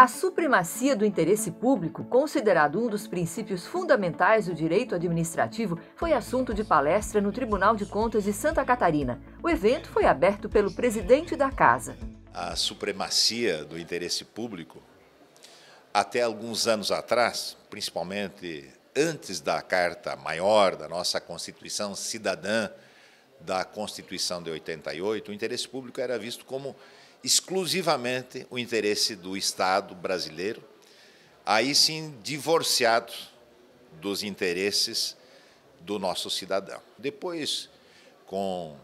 A supremacia do interesse público, considerado um dos princípios fundamentais do direito administrativo, foi assunto de palestra no Tribunal de Contas de Santa Catarina. O evento foi aberto pelo presidente da casa. A supremacia do interesse público, até alguns anos atrás, principalmente antes da Carta Maior da nossa Constituição Cidadã, da Constituição de 88, o interesse público era visto como exclusivamente o interesse do Estado brasileiro, aí sim divorciado dos interesses do nosso cidadão. Depois, com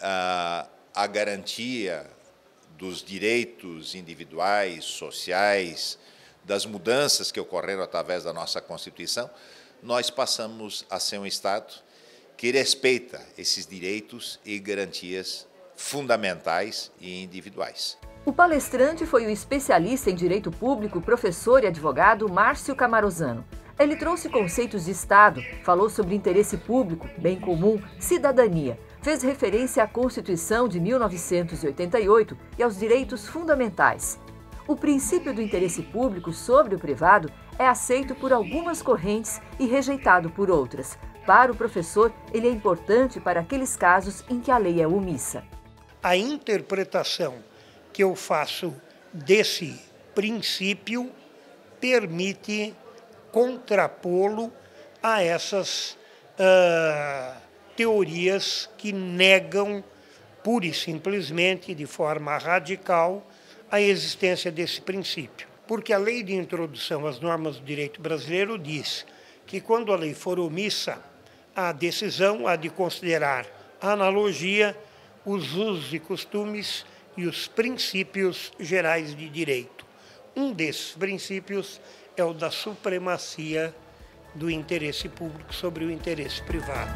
a, a garantia dos direitos individuais, sociais, das mudanças que ocorreram através da nossa Constituição, nós passamos a ser um Estado que respeita esses direitos e garantias fundamentais e individuais. O palestrante foi o especialista em direito público, professor e advogado Márcio Camarozano. Ele trouxe conceitos de Estado, falou sobre interesse público, bem comum, cidadania, fez referência à Constituição de 1988 e aos direitos fundamentais. O princípio do interesse público sobre o privado é aceito por algumas correntes e rejeitado por outras. Para o professor, ele é importante para aqueles casos em que a lei é omissa a interpretação que eu faço desse princípio permite contrapô-lo a essas uh, teorias que negam pura e simplesmente, de forma radical, a existência desse princípio. Porque a lei de introdução às normas do direito brasileiro diz que, quando a lei for omissa, a decisão há de considerar analogia os usos e costumes e os princípios gerais de direito. Um desses princípios é o da supremacia do interesse público sobre o interesse privado.